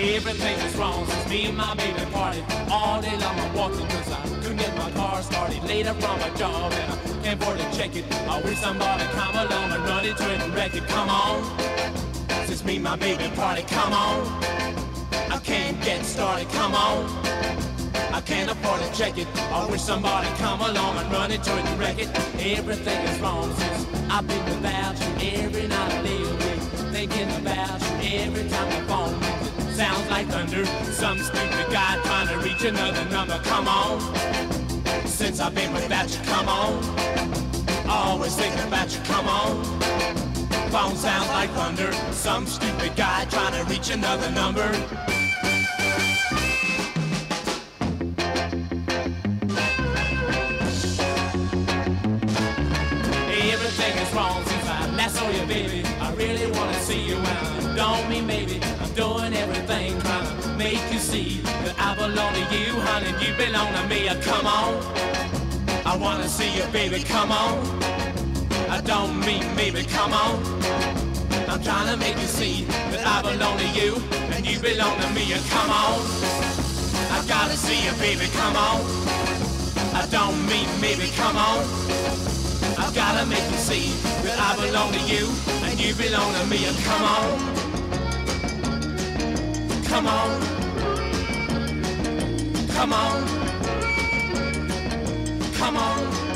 Everything is wrong since me and my baby party. All day long I'm walking cause I couldn't get my car started. Later from my job and I can't afford to check it. I wish somebody come along and run into it and wreck it. Come on. Since me and my baby party, come on. I can't get started, come on. I can't afford to check it. I wish somebody come along and run into it and wreck it. Everything is wrong since I've been without you every night I lay awake. Thinking about you every time I phone sounds like thunder. Some stupid guy trying to reach another number. Come on. Since I've been without you, come on. Always thinking about you, come on. Phone sounds like thunder. Some stupid guy trying to reach another number. Everything is wrong since I last saw you, baby. I really wanna see you now. Don't mean see that I belong to you, honey. You belong to me. Come on, I wanna see you, baby. Come on. I don't mean maybe. Come on. I'm trying to make you see that I belong to you and you belong to me. Uh, Come on, I gotta see you, baby. Come on. I don't mean maybe. Come on. I've gotta make you see that I belong to you and you belong to me. And come on, come on, come on, come on.